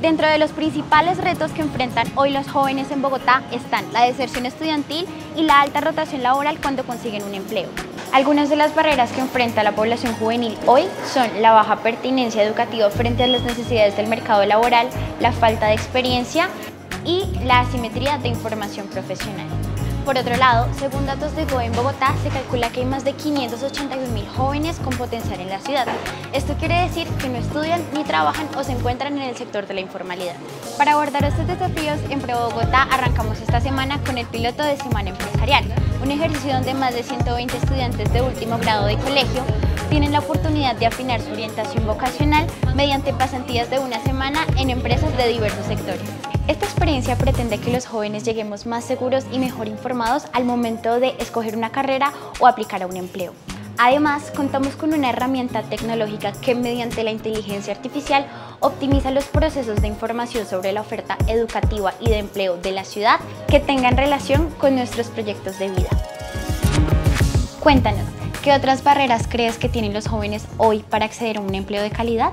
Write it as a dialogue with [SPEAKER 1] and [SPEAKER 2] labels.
[SPEAKER 1] Dentro de los principales retos que enfrentan hoy los jóvenes en Bogotá están la deserción estudiantil y la alta rotación laboral cuando consiguen un empleo. Algunas de las barreras que enfrenta la población juvenil hoy son la baja pertinencia educativa frente a las necesidades del mercado laboral, la falta de experiencia y la asimetría de información profesional. Por otro lado, según datos de GOE en Bogotá, se calcula que hay más de 581 mil jóvenes con potencial en la ciudad. Esto quiere decir que no estudian ni trabajan o se encuentran en el sector de la informalidad. Para abordar estos desafíos, en Pro Bogotá arrancamos esta semana con el piloto de Semana Empresarial, un ejercicio donde más de 120 estudiantes de último grado de colegio tienen la oportunidad de afinar su orientación vocacional mediante pasantías de una semana en empresas de diversos sectores. Esta experiencia pretende que los jóvenes lleguemos más seguros y mejor informados al momento de escoger una carrera o aplicar a un empleo. Además, contamos con una herramienta tecnológica que mediante la inteligencia artificial optimiza los procesos de información sobre la oferta educativa y de empleo de la ciudad que tengan relación con nuestros proyectos de vida. Cuéntanos, ¿qué otras barreras crees que tienen los jóvenes hoy para acceder a un empleo de calidad?